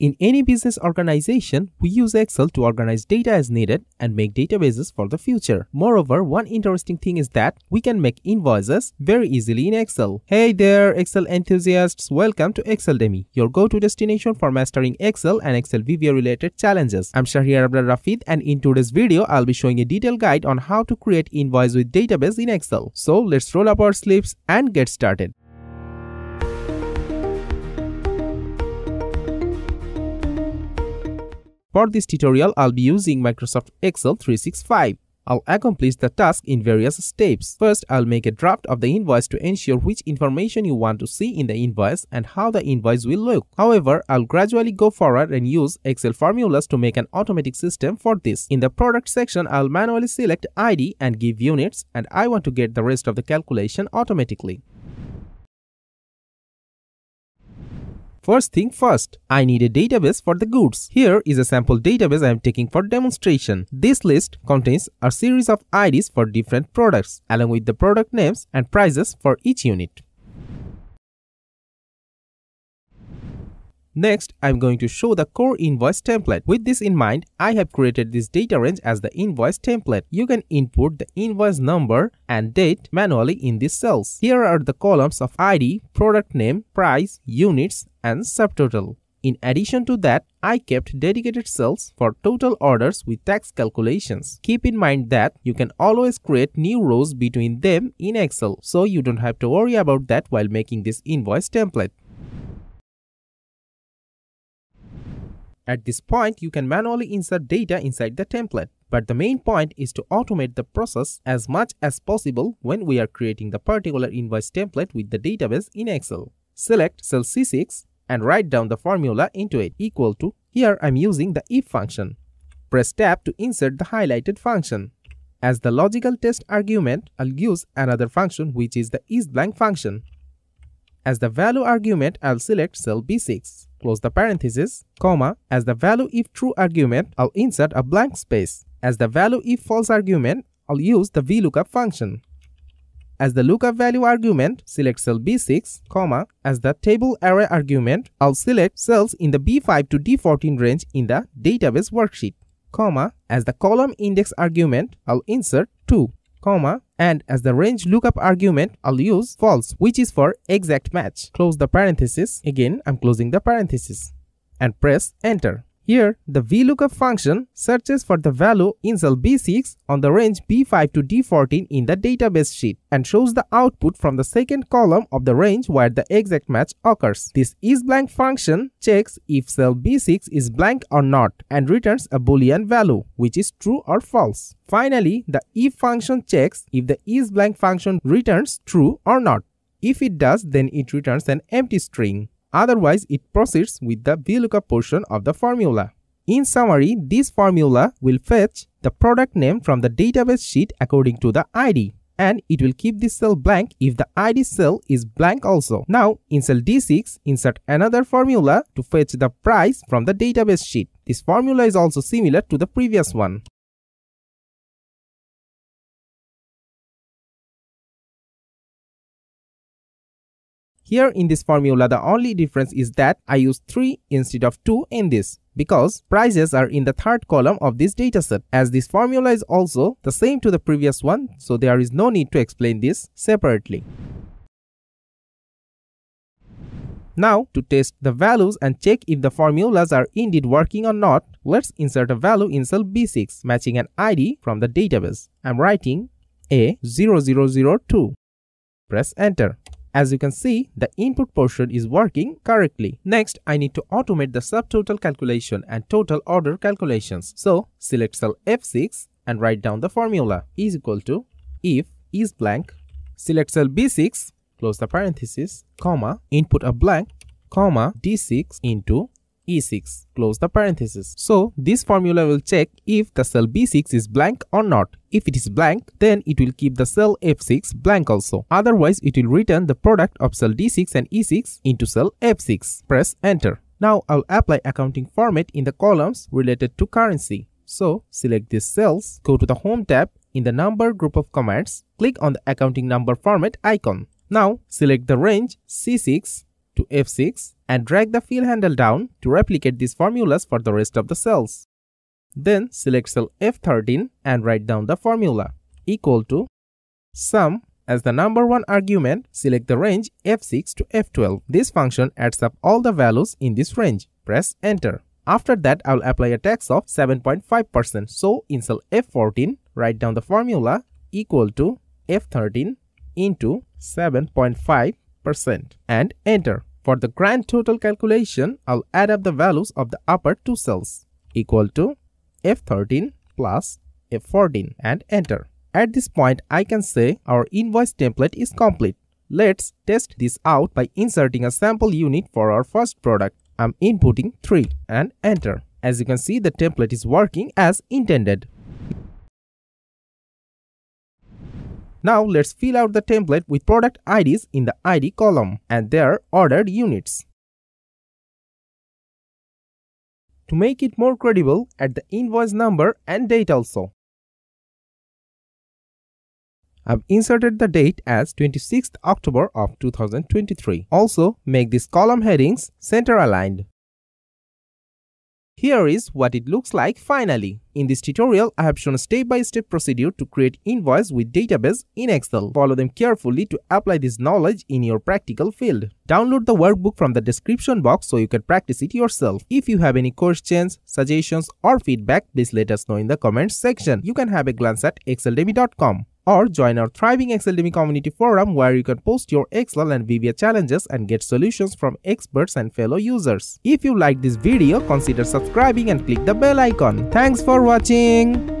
In any business organization, we use Excel to organize data as needed and make databases for the future. Moreover, one interesting thing is that we can make invoices very easily in Excel. Hey there, Excel enthusiasts! Welcome to ExcelDemy, your go-to destination for mastering Excel and Excel VBA related challenges. I'm Shahriar Abrar Rafid and in today's video, I'll be showing a detailed guide on how to create invoice with database in Excel. So let's roll up our sleeves and get started. For this tutorial, I'll be using Microsoft Excel 365. I'll accomplish the task in various steps. First, I'll make a draft of the invoice to ensure which information you want to see in the invoice and how the invoice will look. However, I'll gradually go forward and use Excel formulas to make an automatic system for this. In the product section, I'll manually select ID and give units and I want to get the rest of the calculation automatically. First thing first, I need a database for the goods. Here is a sample database I am taking for demonstration. This list contains a series of IDs for different products along with the product names and prices for each unit. Next, I'm going to show the core invoice template. With this in mind, I have created this data range as the invoice template. You can input the invoice number and date manually in these cells. Here are the columns of ID, product name, price, units, and subtotal. In addition to that, I kept dedicated cells for total orders with tax calculations. Keep in mind that you can always create new rows between them in Excel, so you don't have to worry about that while making this invoice template. At this point, you can manually insert data inside the template. But the main point is to automate the process as much as possible when we are creating the particular invoice template with the database in Excel. Select cell C6 and write down the formula into it equal to, here I'm using the if function. Press tab to insert the highlighted function. As the logical test argument, I'll use another function which is the isBlank function. As the value argument, I'll select cell B6, close the parenthesis, comma, as the value if true argument, I'll insert a blank space. As the value if false argument, I'll use the VLOOKUP function. As the lookup value argument, select cell B6, comma, as the table array argument, I'll select cells in the B5 to D14 range in the database worksheet, comma, as the column index argument, I'll insert 2, comma, and as the range lookup argument, I'll use false, which is for exact match. Close the parenthesis. Again, I'm closing the parenthesis and press enter. Here, the VLOOKUP function searches for the value in cell B6 on the range B5 to D14 in the database sheet and shows the output from the second column of the range where the exact match occurs. This isBlank function checks if cell B6 is blank or not and returns a boolean value which is true or false. Finally, the if function checks if the isBlank function returns true or not. If it does, then it returns an empty string. Otherwise, it proceeds with the VLOOKUP portion of the formula. In summary, this formula will fetch the product name from the database sheet according to the ID and it will keep this cell blank if the ID cell is blank also. Now, in cell D6, insert another formula to fetch the price from the database sheet. This formula is also similar to the previous one. Here in this formula, the only difference is that I use 3 instead of 2 in this because prices are in the third column of this dataset as this formula is also the same to the previous one so there is no need to explain this separately. Now, to test the values and check if the formulas are indeed working or not, let's insert a value in cell B6 matching an ID from the database. I'm writing A0002. Press enter. As you can see, the input portion is working correctly. Next, I need to automate the subtotal calculation and total order calculations. So, select cell F6 and write down the formula is equal to if is blank, select cell B6, close the parenthesis, comma, input a blank, comma, D6 into E6, close the parenthesis. So this formula will check if the cell B6 is blank or not. If it is blank, then it will keep the cell F6 blank also. Otherwise, it will return the product of cell D6 and E6 into cell F6. Press enter. Now I'll apply accounting format in the columns related to currency. So select these cells, go to the home tab in the number group of commands, click on the accounting number format icon. Now select the range C6 to F6 and drag the fill handle down to replicate these formulas for the rest of the cells. Then select cell F13 and write down the formula equal to sum as the number one argument, select the range F6 to F12. This function adds up all the values in this range. Press enter. After that, I will apply a tax of 7.5%. So in cell F14, write down the formula equal to F13 into 7.5% and enter. For the grand total calculation, I'll add up the values of the upper two cells equal to F13 plus F14 and enter. At this point, I can say our invoice template is complete. Let's test this out by inserting a sample unit for our first product. I'm inputting 3 and enter. As you can see, the template is working as intended. Now let's fill out the template with product IDs in the ID column and their ordered units. To make it more credible, add the invoice number and date also. I've inserted the date as 26th October of 2023. Also, make these column headings center aligned. Here is what it looks like finally. In this tutorial, I have shown a step-by-step -step procedure to create invoice with database in Excel. Follow them carefully to apply this knowledge in your practical field. Download the workbook from the description box so you can practice it yourself. If you have any questions, suggestions or feedback, please let us know in the comments section. You can have a glance at exceldemy.com or join our thriving Exceldemy community forum where you can post your Excel and VBA challenges and get solutions from experts and fellow users. If you like this video, consider subscribing and click the bell icon. Thanks for watching.